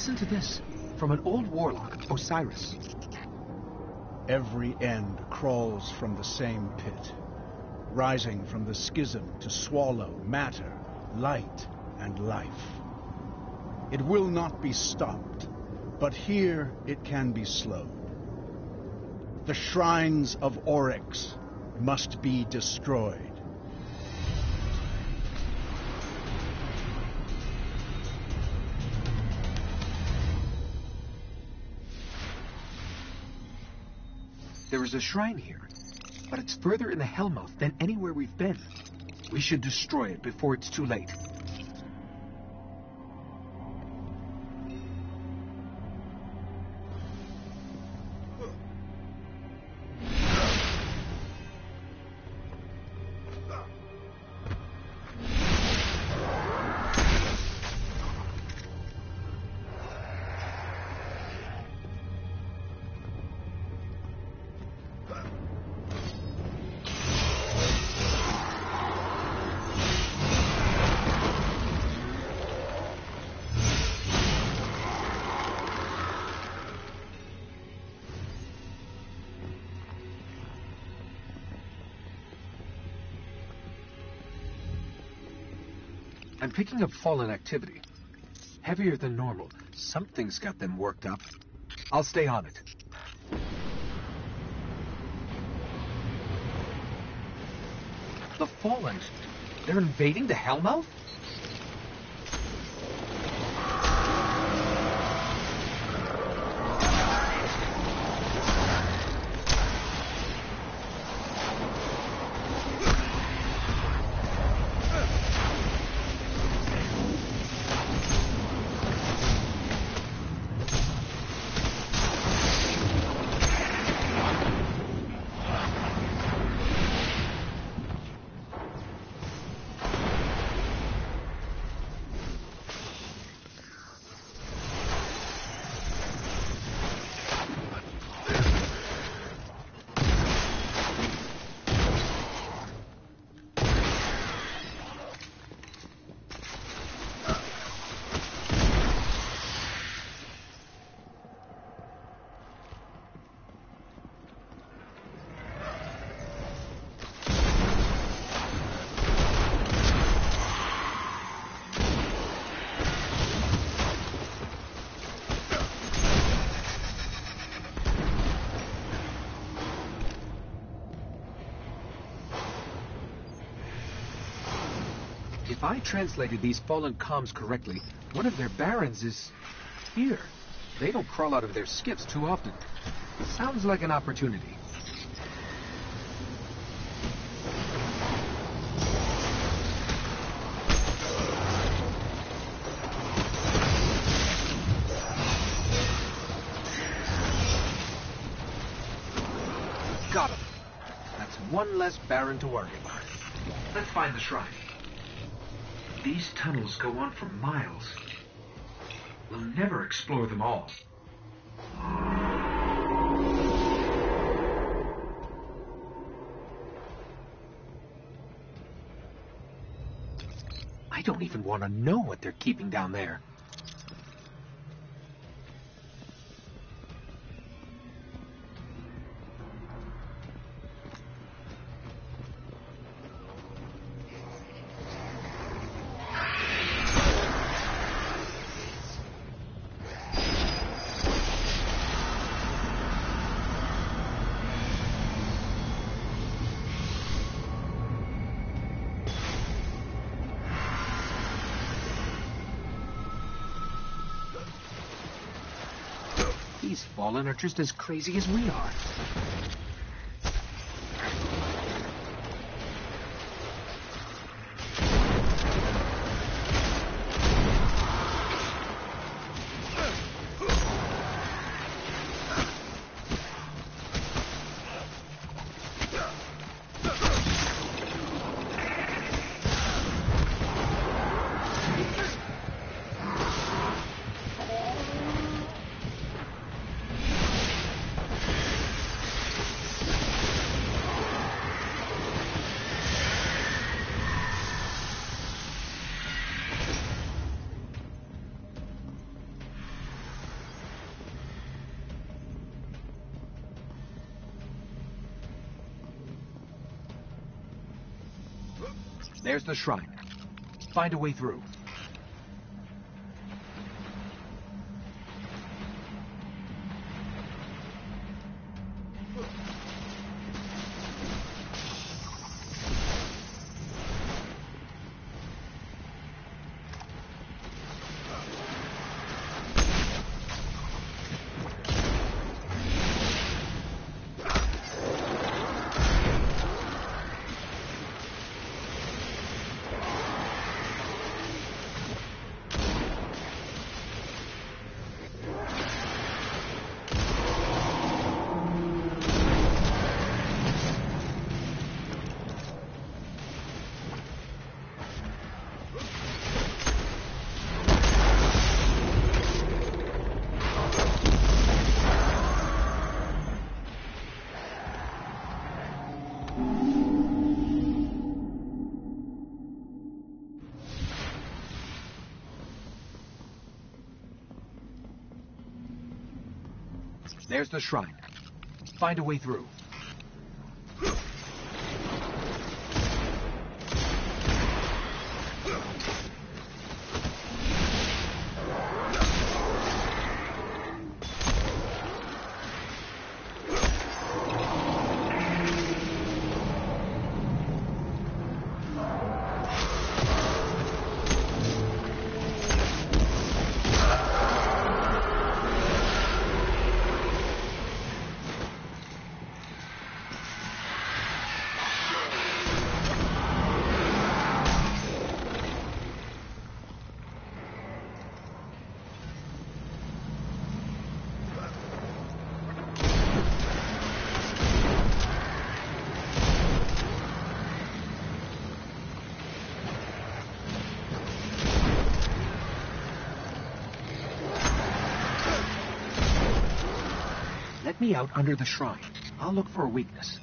Listen to this. From an old warlock, Osiris. Every end crawls from the same pit, rising from the schism to swallow matter, light, and life. It will not be stopped, but here it can be slowed. The shrines of Oryx must be destroyed. There is a shrine here, but it's further in the Hellmouth than anywhere we've been. We should destroy it before it's too late. I'm picking up fallen activity. Heavier than normal. Something's got them worked up. I'll stay on it. The Fallen. They're invading the Hellmouth? If I translated these fallen comms correctly, one of their barons is here. They don't crawl out of their skiffs too often. Sounds like an opportunity. Got him. That's one less baron to worry about. Let's find the shrine. These tunnels go on for miles. We'll never explore them all. I don't even want to know what they're keeping down there. Fallen are just as crazy as we are. There's the shrine. Find a way through. There's the shrine. Find a way through. Me out under the shrine. I'll look for a weakness.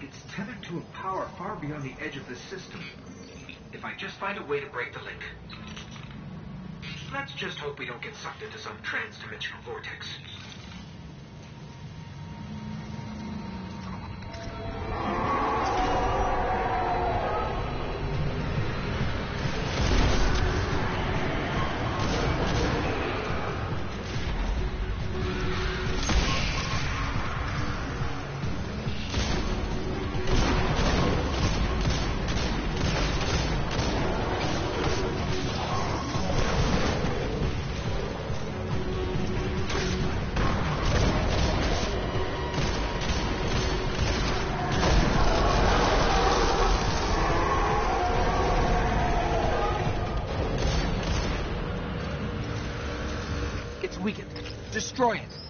It's tethered to a power far beyond the edge of this system. If I just find a way to break the link. Let's just hope we don't get sucked into some trans-dimensional vortex. It's weakened. Destroy it.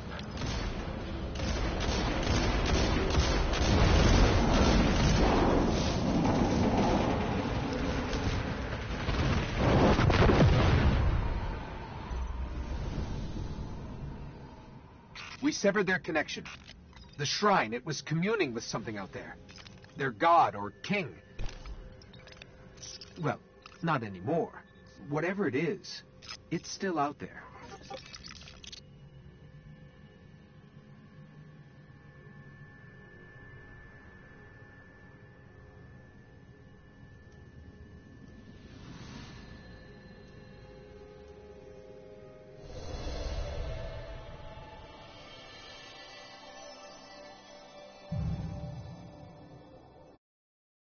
We severed their connection. The shrine, it was communing with something out there. Their god or king. Well, not anymore. Whatever it is, it's still out there.